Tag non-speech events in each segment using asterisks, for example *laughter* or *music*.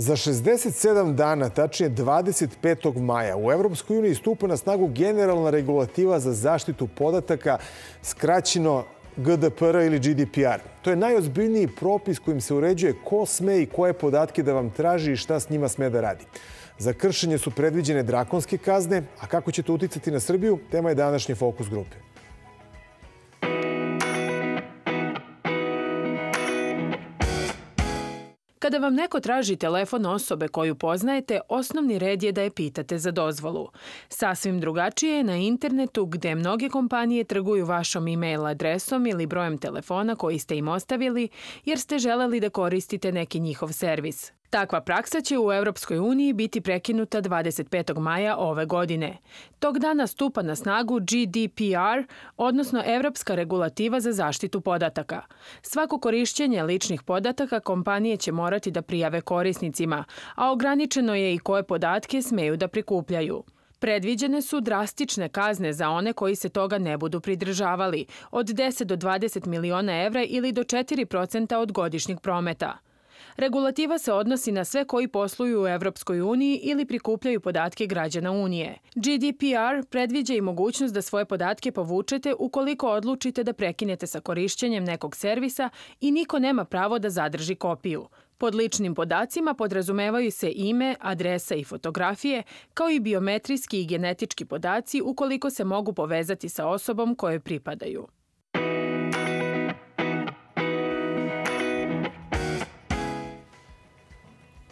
Za 67 dana, tačnije 25. maja, u Evropskoj uniji stupa na snagu generalna regulativa za zaštitu podataka, skraćeno GDPR ili GDPR. To je najozbiljniji propis kojim se uređuje ko sme i koje podatke da vam traži i šta s njima sme da radi. Za kršenje su predviđene drakonske kazne, a kako će to uticati na Srbiju, tema je današnje Fokus grupe. Kada vam neko traži telefon osobe koju poznajete, osnovni red je da je pitate za dozvolu. Sasvim drugačije je na internetu gde mnoge kompanije trguju vašom e-mail adresom ili brojem telefona koji ste im ostavili jer ste želeli da koristite neki njihov servis. Takva praksa će u Evropskoj uniji biti prekinuta 25. maja ove godine. Tog dana stupa na snagu GDPR, odnosno Evropska regulativa za zaštitu podataka. Svako korišćenje ličnih podataka kompanije će morati da prijave korisnicima, a ograničeno je i koje podatke smeju da prikupljaju. Predviđene su drastične kazne za one koji se toga ne budu pridržavali, od 10 do 20 miliona evra ili do 4 od godišnjeg prometa. Regulativa se odnosi na sve koji posluju u Evropskoj uniji ili prikupljaju podatke građana Unije. GDPR predviđa i mogućnost da svoje podatke povučete ukoliko odlučite da prekinete sa korišćenjem nekog servisa i niko nema pravo da zadrži kopiju. Pod ličnim podacima podrazumevaju se ime, adresa i fotografije, kao i biometrijski i genetički podaci ukoliko se mogu povezati sa osobom kojoj pripadaju.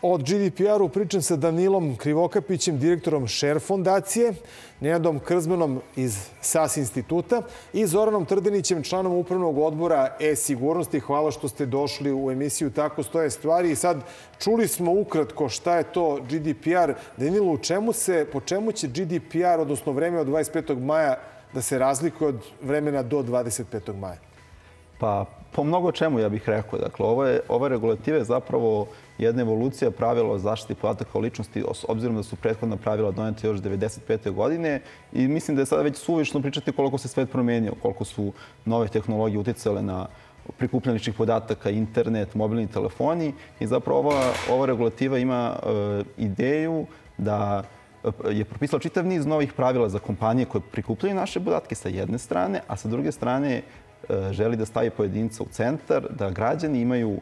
Od GDPR-u pričam sa Danilom Krivokapićem, direktorom Share fondacije, Nenadom Krzmanom iz SAS instituta i Zoranom Trdenićem, članom upravnog odbora e-sigurnosti. Hvala što ste došli u emisiju Tako stoje stvari. I sad čuli smo ukratko šta je to GDPR. Danilo, u čemu se, po čemu će GDPR, odnosno vreme od 25. maja, da se razlikuje od vremena do 25. maja? Pa, po mnogo čemu ja bih rekao. Dakle, ove, ove regulative zapravo jedna evolucija pravila o zaštiti podataka o ličnosti, obzirom da su prethodna pravila donete još 95. godine i mislim da je sada već suvišno pričati koliko se svet promenio, koliko su nove tehnologije uticale na prikupljanje ličnih podataka, internet, mobilni telefoni i zapravo ova, ova regulativa ima e, ideju da e, je propisala čitav niz novih pravila za kompanije koje prikupljaju naše podatke sa jedne strane, a sa druge strane želi da stavi pojedinca u centar, da građani imaju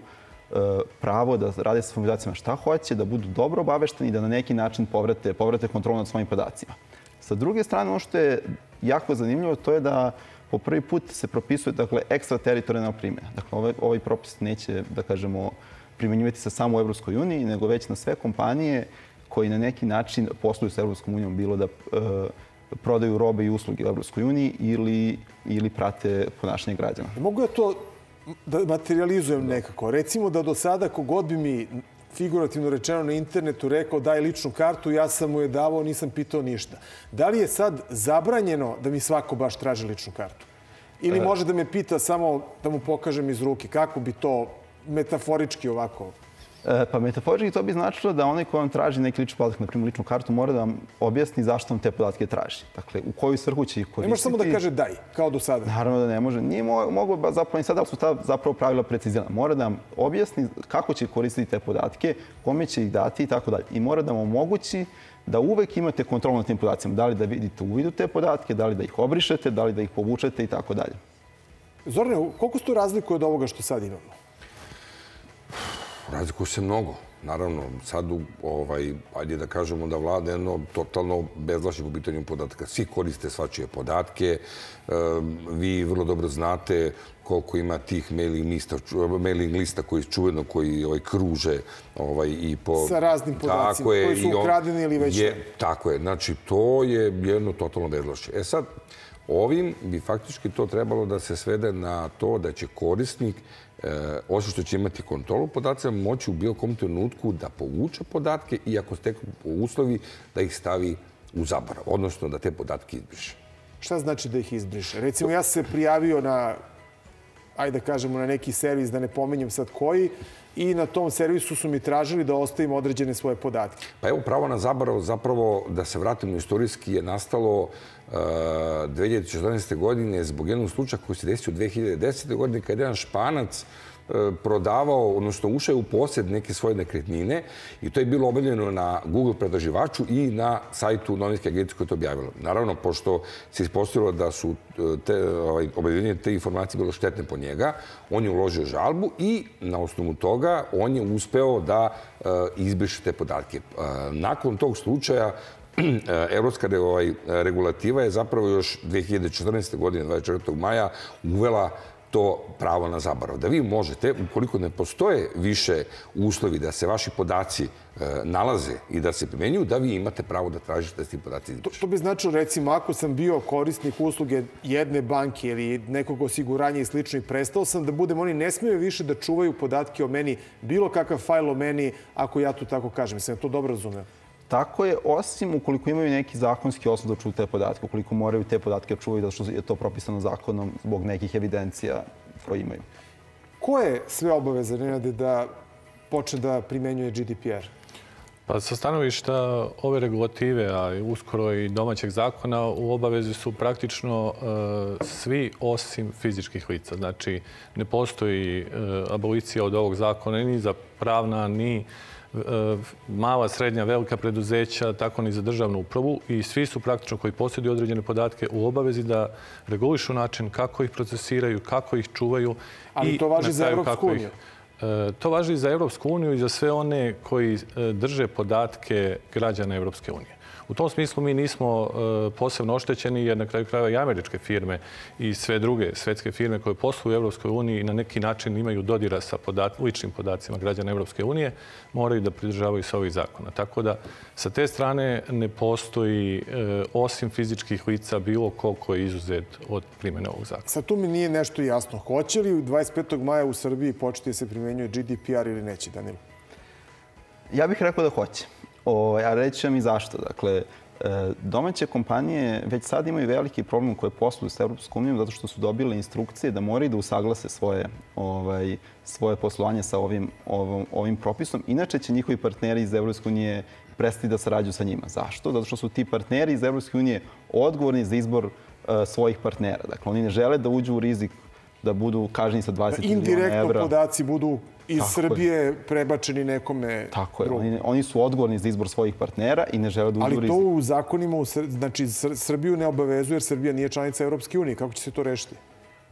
E, pravo da rade sa podacima šta hoće, da budu dobro obavešteni i da na neki način povrate, povrate kontrolu nad svojim podacima. Sa druge strane, ono što je jako zanimljivo, to je da po prvi put se propisuje dakle, ekstrateritorijalna primjena. Dakle, ovaj, ovaj propis neće, da kažemo, primenjivati se samo u Evropskoj uniji, nego već na sve kompanije koji na neki način posluju sa Evropskom unijom, bilo da e, prodaju robe i usluge u Evropskoj uniji ili, ili prate ponašanje građana. Mogu ja to da materializujem nekako. Recimo da do sada kogod bi mi figurativno rečeno na internetu rekao daj ličnu kartu, ja sam mu je davao, nisam pitao ništa. Da li je sad zabranjeno da mi svako baš traži ličnu kartu? Ili e. može da me pita samo da mu pokažem iz ruke? Kako bi to metaforički ovako pa metaforički to bi značilo da onaj ko vam traži neki lični podatak, na primjer ličnu kartu, mora da vam objasni zašto vam te podatke traži. Dakle, u koju svrhu će ih koristiti. Ne može samo da kaže daj, kao do sada. Naravno da ne može. Nije mogo zapravo i sada, su ta zapravo pravila precizirana. Mora da vam objasni kako će koristiti te podatke, kome će ih dati i tako dalje. I mora da vam omogući da uvek imate kontrolu nad tim podacima. Da li da vidite u vidu te podatke, da li da ih obrišete, da li da ih povučete i tako dalje. Zorne, koliko se to razlikuje od ovoga što sad imamo? Razlikuju se mnogo. Naravno, sad, ovaj, ajde da kažemo da vlada jedno totalno bezlašnje u pitanju podataka. Svi koriste svačije podatke. vi vrlo dobro znate koliko ima tih mailing lista, mailing lista koji čuveno koji ovaj, kruže ovaj, i po... Sa raznim podacima je, koji su ukradeni ili već je, Tako je. Znači, to je jedno totalno bezlašnje. E sad, ovim bi faktički to trebalo da se svede na to da će korisnik e, osim što će imati kontrolu podataka, moći u bilo kom trenutku da povuče podatke i ako steknu uslovi da ih stavi u zaborav, odnosno da te podatke izbriše. Šta znači da ih izbriše? Recimo, ja sam se prijavio na, ajde da kažemo, na neki servis, da ne pomenjem sad koji, i na tom servisu su mi tražili da ostavim određene svoje podatke. Pa evo, pravo na zaborav, zapravo, da se vratimo istorijski, je nastalo uh, 2014. godine zbog jednog slučaja koji se desio 2010. godine kada jedan španac prodavao, odnosno ušao je u posjed neke svoje nekretnine i to je bilo objavljeno na Google predraživaču i na sajtu novinske agencije koje to objavilo. Naravno, pošto se ispostavilo da su te, ovaj, objavljenje te informacije bilo štetne po njega, on je uložio žalbu i na osnovu toga on je uspeo da izbriše te podatke. Nakon tog slučaja *clears throat* evropska ovaj, regulativa je zapravo još 2014. godine, 24. maja, uvela to pravo na zaborav. Da vi možete, ukoliko ne postoje više uslovi da se vaši podaci e, nalaze i da se primenjuju, da vi imate pravo da tražite da se ti podaci izbrišu. To, to bi značilo, recimo, ako sam bio korisnik usluge jedne banke ili nekog osiguranja i slično i prestao sam da budem, oni ne smiju više da čuvaju podatke o meni, bilo kakav fajl o meni, ako ja to tako kažem. Sam to dobro razumeo? Tako je, osim ukoliko imaju neki zakonski osnov da čuju te podatke, ukoliko moraju te podatke da čuvaju, da što je to propisano zakonom zbog nekih evidencija koje imaju. Ko je sve obaveza, Nenade, da počne da primenjuje GDPR? Pa sa stanovišta ove regulative, a uskoro i domaćeg zakona, u obavezi su praktično e, svi osim fizičkih lica. Znači, ne postoji e, abolicija od ovog zakona ni za pravna, ni E, mala, srednja, velika preduzeća, tako ni za državnu upravu i svi su praktično koji posjeduju određene podatke u obavezi da regulišu način kako ih procesiraju, kako ih čuvaju. Ali to važi za Evropsku uniju? E, to važi i za Evropsku uniju i za sve one koji e, drže podatke građana Evropske unije. U tom smislu mi nismo e, posebno oštećeni jer na kraju krajeva i američke firme i sve druge svetske firme koje posluju u Evropskoj uniji na neki način imaju dodira sa podat, ličnim podacima građana Evropske unije, moraju da pridržavaju se ovih zakona. Tako da sa te strane ne postoji e, osim fizičkih lica bilo koliko je izuzet od primjene ovog zakona. Sad tu mi nije nešto jasno. Hoće li 25. maja u Srbiji početi da se primenjuje GDPR ili neće, Danilo? Ja bih rekao da hoće. O, ja reći vam i zašto. Dakle, e, domaće kompanije već sad imaju veliki problem koje posluju s Europskom unijom zato što su dobile instrukcije da moraju da usaglase svoje, ovaj, svoje poslovanje sa ovim, ovim, ovim propisom. Inače će njihovi partneri iz Europske unije prestati da sarađuju sa njima. Zašto? Zato što su ti partneri iz Europske unije odgovorni za izbor uh, svojih partnera. Dakle, oni ne žele da uđu u rizik da budu kažnjeni sa 20 da miliona evra. Indirektno podaci budu iz Tako Srbije je. prebačeni nekome Tako je. Oni, oni su odgovorni za izbor svojih partnera i ne žele da uđu Ali to u zakonima, u Sr znači Srbiju ne obavezuje jer Srbija nije članica Europske unije. Kako će se to rešiti?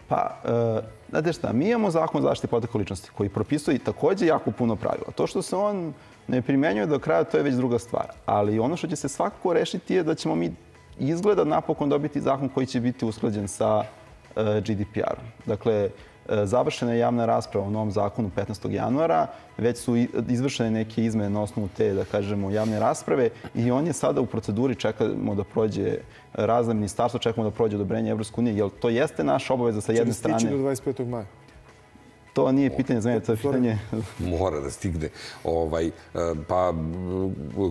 Pa, uh, znate šta, mi imamo zakon o zaštiti podataka ličnosti koji propisuje takođe jako puno pravila. To što se on ne primenjuje do kraja, to je već druga stvar. Ali ono što će se svakako rešiti je da ćemo mi izgleda napokon dobiti zakon koji će biti usklađen sa uh, GDPR-om. Dakle, E, završena je javna rasprava o novom zakonu 15. januara, već su izvršene neke izmene na osnovu te, da kažemo, javne rasprave i on je sada u proceduri, čekamo da prođe razne ministarstvo, čekamo da prođe odobrenje Evropske unije, jer to jeste naša obaveza sa jedne strane. Če do 25. maja? To nije pitanje za mene, to je pitanje... Mora da stigne. Ovaj, e, pa,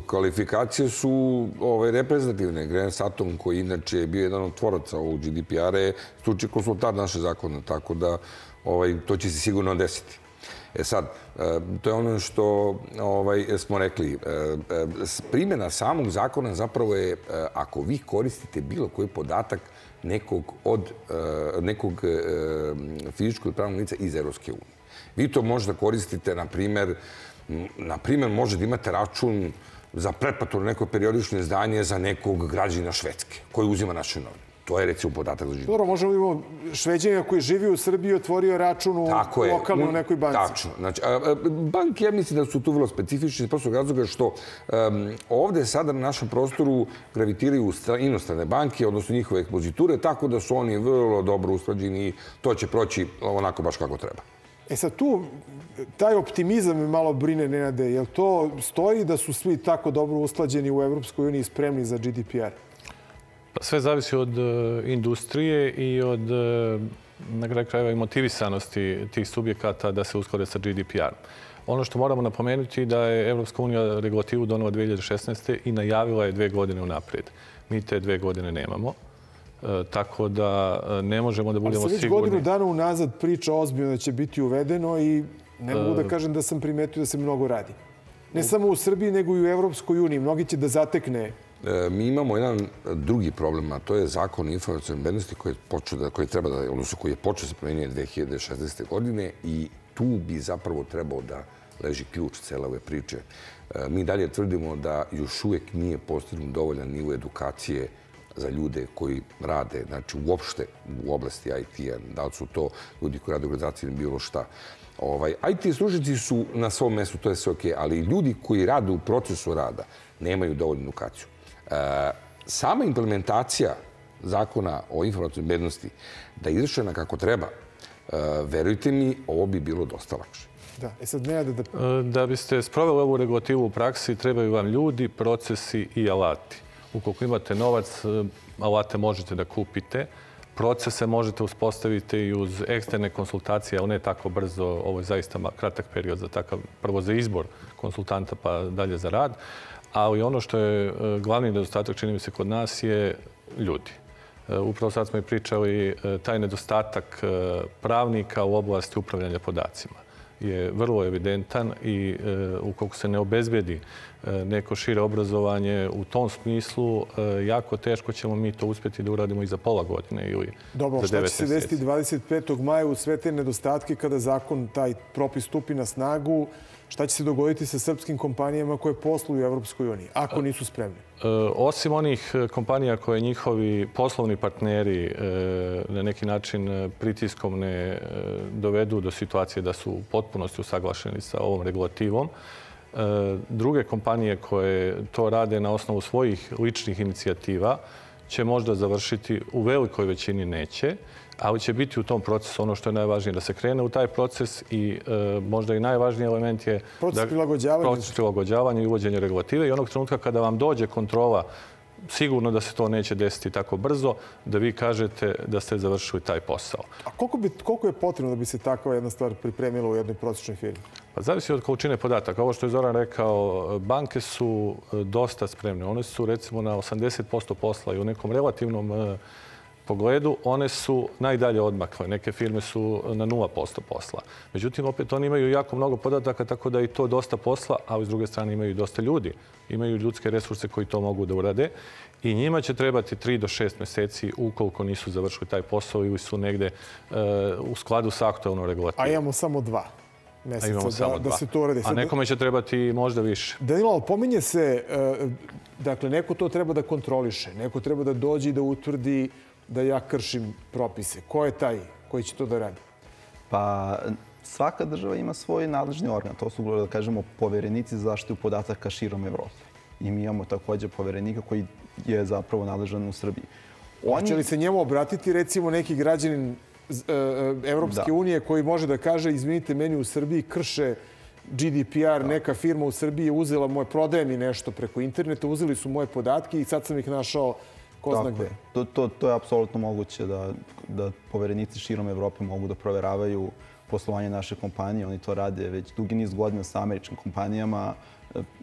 kvalifikacije su ovaj, reprezentativne. Grant Satom, koji inače je bio jedan od tvoraca ovog GDPR-a, je stručni konsultant naše zakona, tako da ovaj, to će se sigurno desiti. E sad, e, to je ono što ovaj, smo rekli. Primjena samog zakona zapravo je, ako vi koristite bilo koji podatak nekog od uh, nekog uh, fizičkog pravnog lica iz Evropske unije. Vi to možete koristite, na primjer, na primjer, možete da imate račun za pretplatu na neko periodično izdanje za nekog građana Švedske koji uzima naše novine. To je recimo podatak za. Dobro, možemo da imamo šveđenja koji živi u Srbiji otvorio račun u lokalno u nekoj banci. Tačno. Znači, a, a, banke, ja mislim da su tu vrlo specifični, prosto razloga što um, ovde sada na našem prostoru gravitiraju inostrane banke, odnosno njihove ekspoziture, tako da su oni vrlo dobro usklađeni i to će proći onako baš kako treba. E sad tu, taj optimizam me malo brine, Nenade. Jel to stoji da su svi tako dobro usklađeni u Evropskoj uniji spremni za GDPR? Sve zavisi od uh, industrije i od uh, na kraju krajeva i motivisanosti tih subjekata da se usklade sa GDPR. Ono što moramo napomenuti da je Evropska unija regulativu donela 2016. i najavila je dve godine unaprijed. Mi te dve godine nemamo. E, tako da ne možemo da budemo sigurni. Ali se već godinu dana unazad priča ozbiljno da će biti uvedeno i ne mogu da kažem da sam primetio da se mnogo radi. Ne samo u Srbiji, nego i u Evropskoj uniji. Mnogi će da zatekne E, mi imamo jedan drugi problem, a to je zakon o informacijalnoj bednosti koji, da, koji, treba da, odnosno koji je počeo da se promenjati 2016. godine i tu bi zapravo trebao da leži ključ cele ove priče. E, mi dalje tvrdimo da još uvek nije postignut dovoljan nivo edukacije za ljude koji rade, znači uopšte u oblasti IT-a, da li su to ljudi koji rade u organizaciji ili bilo šta. Ovaj, IT stručnici su na svom mestu, to je sve okej, ali ljudi koji rade u procesu rada nemaju dovoljnu edukaciju. Sama implementacija zakona o informacijnoj bednosti da je izrešena kako treba, e, verujte mi, ovo bi bilo dosta lakše. Da, e sad ne da... E, da biste sproveli ovu regulativu u praksi, trebaju vam ljudi, procesi i alati. Ukoliko imate novac, e, alate možete da kupite. Procese možete uspostaviti i uz eksterne konsultacije, ali ne tako brzo. Ovo je zaista kratak period za takav, prvo za izbor konsultanta, pa dalje za rad. Ali ono što je e, glavni nedostatak, čini mi se, kod nas je ljudi. Upravo sad smo i pričali taj nedostatak pravnika u oblasti upravljanja podacima je vrlo evidentan i e, ukoliko se ne obezbedi e, neko šire obrazovanje u tom smislu, e, jako teško ćemo mi to uspjeti da uradimo i za pola godine ili Dobro, za šta će se desiti 25. maja u sve te nedostatke kada zakon, taj propis stupi na snagu? Šta će se dogoditi sa srpskim kompanijama koje posluju u Evropskoj uniji, ako nisu spremni? E, osim onih e, kompanija koje njihovi poslovni partneri e, na neki način pritiskom ne dovedu do situacije da su u potpunosti usaglašeni sa ovom regulativom, druge kompanije koje to rade na osnovu svojih ličnih inicijativa će možda završiti, u velikoj većini neće, ali će biti u tom procesu ono što je najvažnije, da se krene u taj proces i e, možda i najvažniji element je proces prilagođavanja, proces prilagođavanja i uvođenja regulative i onog trenutka kada vam dođe kontrola sigurno da se to neće desiti tako brzo, da vi kažete da ste završili taj posao. A koliko, bi, koliko je potrebno da bi se takva jedna stvar pripremila u jednoj prosječnoj firmi? Pa zavisi od količine podataka. Ovo što je Zoran rekao, banke su e, dosta spremne. One su recimo na 80% posla i u nekom relativnom e, pogledu, one su najdalje odmakle. Neke firme su na 0% posla. Međutim, opet oni imaju jako mnogo podataka, tako da i to dosta posla, ali s druge strane imaju dosta ljudi. Imaju ljudske resurse koji to mogu da urade. I njima će trebati 3 do 6 meseci ukoliko nisu završili taj posao ili su negde uh, u skladu sa aktualnom regulativom. A imamo samo dva meseca da, da se to uradi. A nekome će trebati možda više. Danilo, pominje se, uh, dakle, neko to treba da kontroliše, neko treba da dođe i da utvrdi da ja kršim propise? Ko je taj koji će to da radi? Pa svaka država ima svoj nadležni organ. To su, da kažemo, poverenici za zaštitu podataka širom Evrope. I mi imamo takođe poverenika koji je zapravo nadležan u Srbiji. Oni... Hoće li se njemu obratiti, recimo, neki građanin e, e, Evropske da. unije koji može da kaže, izvinite, meni u Srbiji krše GDPR, da. neka firma u Srbiji je uzela moje, prodaje mi nešto preko interneta, uzeli su moje podatke i sad sam ih našao ko zna gde. To, to, to je apsolutno moguće da, da poverenici širom Evrope mogu da proveravaju poslovanje naše kompanije. Oni to rade već dugi niz godina sa američkim kompanijama.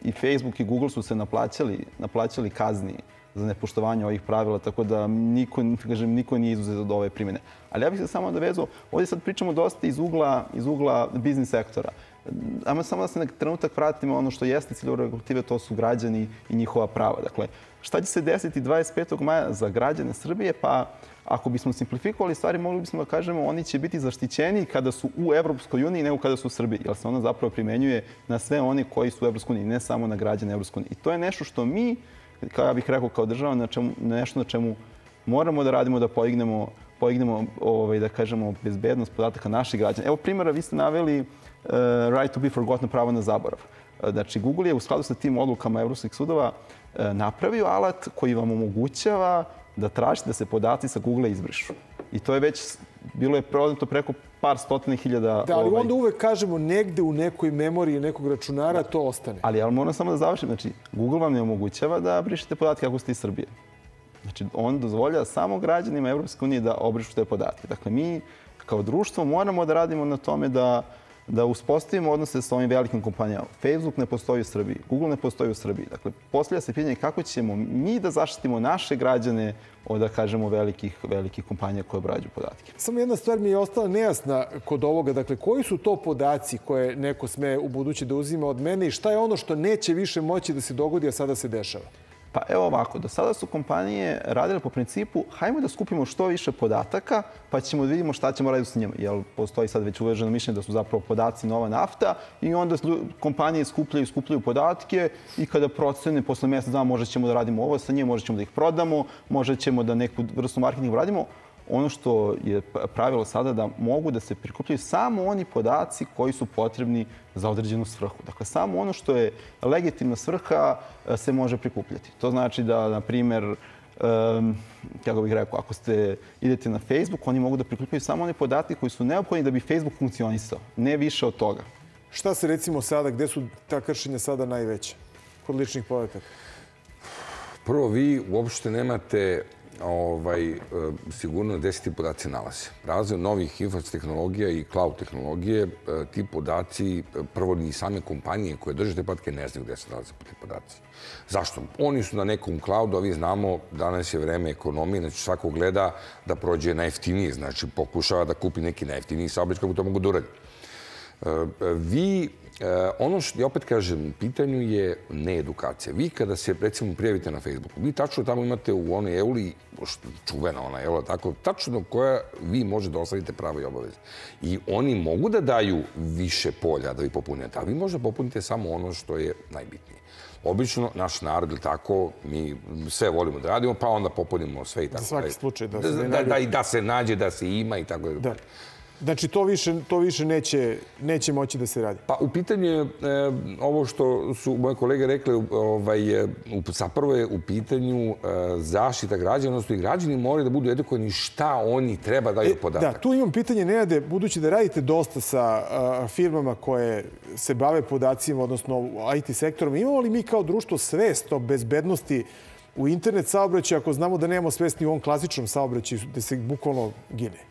I Facebook i Google su se naplaćali, naplaćali kazni za nepoštovanje ovih pravila, tako da niko, *laughs* kažem, niko nije izuzet od ove primjene. Ali ja bih se samo dovezao, ovdje sad pričamo dosta iz ugla, iz ugla biznis sektora. Ajmo samo da se na trenutak vratimo ono što jeste cilj regulative, to su građani i njihova prava. Dakle, šta će se desiti 25. maja za građane Srbije? Pa ako bismo simplifikovali stvari, mogli bismo da kažemo oni će biti zaštićeni kada su u Evropskoj uniji nego kada su u Srbiji, jer se ona zapravo primenjuje na sve oni koji su u Evropskoj uniji, ne samo na građane Evropskoj uniji. I to je nešto što mi, kao ja bih rekao kao država, na čemu, nešto na čemu moramo da radimo da poignemo poignemo ovaj, da kažemo, bezbednost podataka naših građana. Evo primjera, vi ste naveli uh, right to be forgotten pravo na zaborav. Uh, znači, Google je u skladu sa tim odlukama evropskih sudova uh, napravio alat koji vam omogućava da tražite da se podaci sa Google izbrišu. I to je već bilo je prodato preko par stotina hiljada... Da, ali ovaj... onda uvek kažemo negde u nekoj memoriji nekog računara to ostane. Ali, ali moram samo da završim. Znači, Google vam ne omogućava da brišete podatke ako ste iz Srbije. Znači, on dozvolja samo građanima Evropske unije da obrišu te podatke. Dakle, mi kao društvo moramo da radimo na tome da da uspostavimo odnose sa ovim velikim kompanijama. Facebook ne postoji u Srbiji, Google ne postoji u Srbiji. Dakle, postavlja se pitanje kako ćemo mi da zaštitimo naše građane od, da kažemo, velikih, velikih kompanija koje obrađuju podatke. Samo jedna stvar mi je ostala nejasna kod ovoga. Dakle, koji su to podaci koje neko sme u budući da uzima od mene i šta je ono što neće više moći da se dogodi, a sada se dešava? Pa evo ovako, do sada su kompanije radile po principu hajmo da skupimo što više podataka pa ćemo da vidimo šta ćemo raditi s njima. Jer postoji sad već uveženo mišljenje da su zapravo podaci nova nafta i onda kompanije skupljaju, skupljaju podatke i kada procene posle mjeseca dana možda ćemo da radimo ovo sa njima, možda ćemo da ih prodamo, možda ćemo da neku vrstu marketinga radimo ono što je pravilo sada da mogu da se prikupljaju samo oni podaci koji su potrebni za određenu svrhu. Dakle, samo ono što je legitimna svrha e, se može prikupljati. To znači da, na primer, um, kako bih rekao, ako ste idete na Facebook, oni mogu da prikupljaju samo one podatke koji su neophodni da bi Facebook funkcionisao. Ne više od toga. Šta se recimo sada, gde su ta kršenja sada najveća kod ličnih podataka? Prvo, vi uopšte nemate ovaj, e, sigurno gde se nalaze. Razvoj novih informacijskih tehnologija i cloud tehnologije, e, ti podaci, e, prvo ni same kompanije koje drže te podatke ne znaju gde se nalaze ti podaci. Zašto? Oni su na nekom cloudu, a vi znamo, danas je vreme ekonomije, znači svako gleda da prođe najeftiniji, znači pokušava da kupi neki najeftiniji saobrać kako to mogu da uradi. Vi E, ono što ja opet kažem, pitanju je needukacija. Vi kada se, recimo, prijavite na Facebooku, vi tačno tamo imate u onoj euli, čuvena ona eula, tako, tačno koja vi možete da ostavite pravo i obaveze. I oni mogu da daju više polja da vi popunjate, a vi možete popunite samo ono što je najbitnije. Obično, naš narod, ili tako, mi sve volimo da radimo, pa onda popunimo sve i tako. Za svaki slučaj da se da, da, da, da se nađe, da se ima i tako da. Znači, to više, to više neće, neće moći da se radi. Pa, u pitanju je e, ovo što su moje kolege rekli, ovaj, e, zapravo je u pitanju e, zaštita građana, odnosno i građani moraju da budu edukovani šta oni treba daju e, podatak. Da, tu imam pitanje, Nenade, budući da radite dosta sa a, firmama koje se bave podacima, odnosno IT sektorom, imamo li mi kao društvo svest o bezbednosti u internet saobraćaju ako znamo da nemamo svest ni u ovom klasičnom saobraćaju gde se bukvalno gine?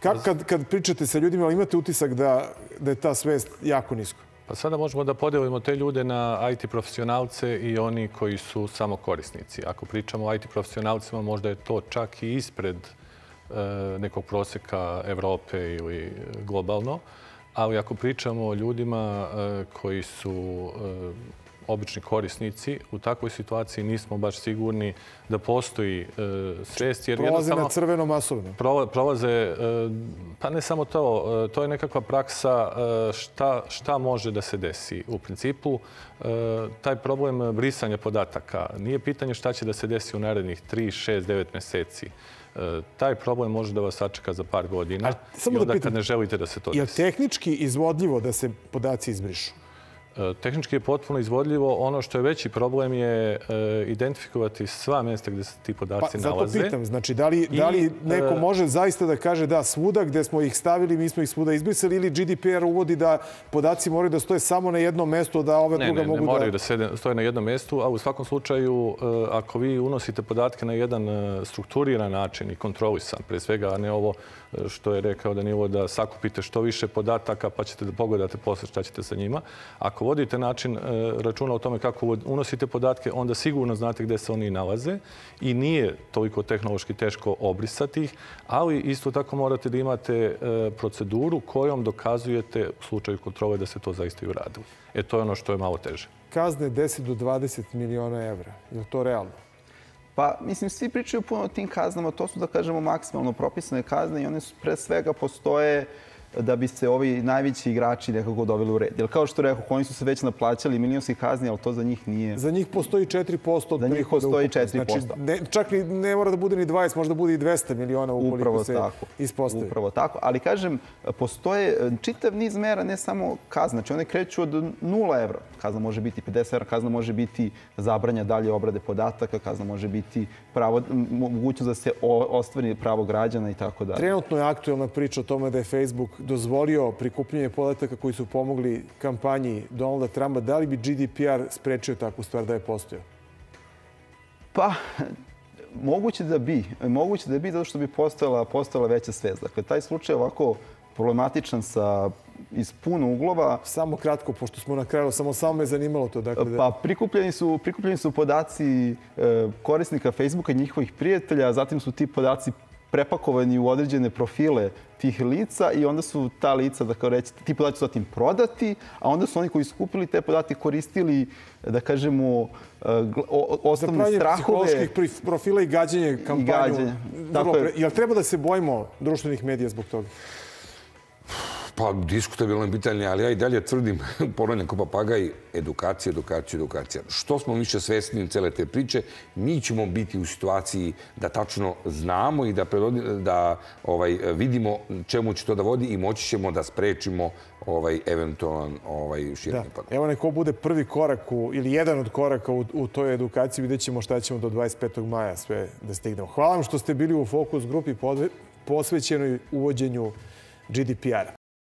Kako kad, kad pričate sa ljudima, imate utisak da, da je ta svest jako nisko? Pa sada možemo da podelimo te ljude na IT profesionalce i oni koji su samo korisnici. Ako pričamo o IT profesionalcima, možda je to čak i ispred e, nekog proseka Evrope ili globalno. Ali ako pričamo o ljudima e, koji su e, obični korisnici, u takvoj situaciji nismo baš sigurni da postoji e, svest. Jer prolaze na crveno masovno. Prolaze, e, pa ne samo to, e, to je nekakva praksa šta, šta može da se desi. U principu, taj problem brisanja podataka nije pitanje šta će da se desi u narednih 3, 6, 9 meseci taj problem može da vas sačeka za par godina i onda kad ne želite da se to desi. Je tehnički izvodljivo da se podaci izbrišu? E, tehnički je potpuno izvodljivo. Ono što je veći problem je e, identifikovati sva mjesta gdje se ti podaci pa, nalaze. Zato pitam, znači, da li, da li neko e, može zaista da kaže da svuda gdje smo ih stavili, mi smo ih svuda izbrisali ili GDPR uvodi da podaci moraju da stoje samo na jednom mjestu, da ove druga mogu da... Ne, ne moraju da stoje na jednom mjestu, a u svakom slučaju, ako vi unosite podatke na jedan strukturiran način i kontrolisan, pre svega, a ne ovo što je rekao da nivo da sakupite što više podataka pa ćete da pogledate posle šta ćete sa njima. Ako vodite način e, računa o tome kako unosite podatke, onda sigurno znate gde se oni nalaze i nije toliko tehnološki teško obrisati ih, ali isto tako morate da imate e, proceduru kojom dokazujete u slučaju kontrole da se to zaista i uradilo. E to je ono što je malo teže. Kazne 10 do 20 miliona evra. Je li to realno? Pa, mislim, svi pričaju puno o tim kaznama. To su, da kažemo, maksimalno propisane kazne i one su pre svega postoje da bi se ovi najveći igrači nekako doveli u red. Jer kao što rekao, oni su se već naplaćali milijonski kazni, ali to za njih nije... Za njih postoji 4% od Za njih postoji 4%. Znači, ne, čak ni, ne mora da bude ni 20, možda bude i 200 miliona ukoliko Upravo se tako. ispostavi. Upravo tako. Ali kažem, postoje čitav niz mera, ne samo kazna. Znači, one kreću od 0 evra. Kazna može biti 50 evra, kazna može biti zabranja dalje obrade podataka, kazna može biti pravo, mogućnost da se ostvari pravo građana i tako dalje. Trenutno je aktuelna priča o tome da je Facebook dozvolio prikupljanje podataka koji su pomogli kampanji Donalda Trumpa. Da li bi GDPR sprečio takvu stvar da je postojao? Pa, moguće da bi. Moguće da bi zato što bi postojala, postojala veća svest. Dakle, taj slučaj je ovako problematičan sa iz puno uglova. Samo kratko, pošto smo na kraju, samo samo me zanimalo to. Dakle, da... Pa prikupljeni su, prikupljeni su podaci e, korisnika Facebooka i njihovih prijatelja, zatim su ti podaci prepakovani u određene profile tih lica i onda su ta lica, da kao reći, ti podaci su zatim prodati, a onda su oni koji su kupili te podatke koristili, da kažemo, Za osnovne strahove. psiholoških pri- profila i gađanje kampanju. gađanje. Vrlo Tako je. Jel treba da se bojimo društvenih medija zbog toga? Pa, diskutabilno je pitanje, ali ja i dalje tvrdim, *laughs* poronja ko papagaj, edukacija, edukacija, edukacija. Što smo više svesni cele te priče, mi ćemo biti u situaciji da tačno znamo i da, da ovaj, vidimo čemu će to da vodi i moći ćemo da sprečimo ovaj, eventualan ovaj, širenje da. Evo neko bude prvi korak u, ili jedan od koraka u, u toj edukaciji. Vidjet ćemo šta ćemo do 25. maja sve da stignemo. Hvala vam što ste bili u Fokus grupi posvećenoj uvođenju GDPR-a.